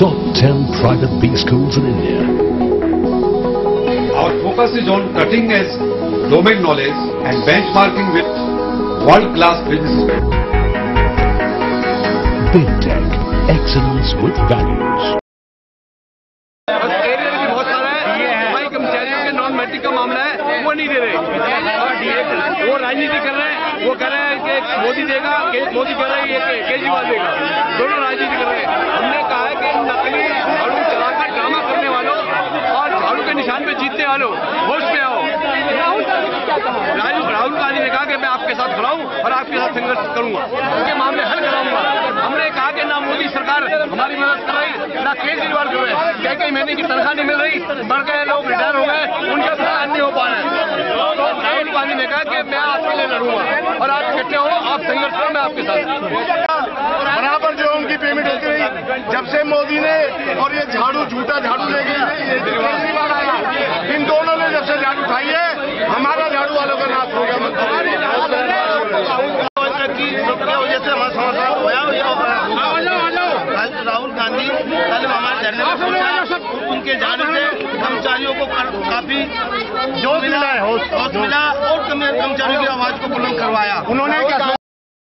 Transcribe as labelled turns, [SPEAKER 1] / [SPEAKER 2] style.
[SPEAKER 1] top 10 private B schools in India.
[SPEAKER 2] Our focus is on cutting edge domain knowledge and benchmarking with world-class businesses.
[SPEAKER 1] Big Tech. Excellence with values.
[SPEAKER 3] बस area भी बहुत सारा है हमारे कर्मचारियों के non matric का मामला है वो नहीं दे रहे वो राजनीति कर रहे हैं वो कह रहे हैं कि मोदी देगा के- मोदी कह रहे हैं ये के- केजरीवाल देगा दोनों राजनीति जीतने वालों होश में आओ। राहुल राहुल गांधी ने कहा कि मैं आपके साथ खड़ा हूँ और आपके साथ संघर्ष करूँगा। उनके मामले हल कराऊँगा। हमने कहा कि ना मोदी सरकार हमारी मदद कर रही ना केजरीवाल कर रहे कई कई महीने की तनख्वाह नहीं मिल रही मर गए लोग रिटायर हो गए उनका भुगतान नहीं हो पा रहा है। तो राहुल गांधी ने कहा कि मैं आपके लिए लड़ूँगा और आप इकट्ठे हो आप संघर्ष करो मैं आपके साथ।
[SPEAKER 4] बराबर जो उनकी पेमेंट होती रही जब से मोदी ने और ये झाड़ू झूठा झाड़ू लेके ये केजरीवाल आया इन दोनों ने जब से झाड़ू उठाई है हमारा झाड़ू वालों का नाश हो गया
[SPEAKER 5] की वजह से हमारा समाधान होया राहुल गांधी कल हमारे धरने में उनके जाने से कर्मचारियों को काफ़ी जोश मिला है हौस मिला और कर्मचारियों की आवाज़ को बुलंद करवाया।
[SPEAKER 4] उन्होंने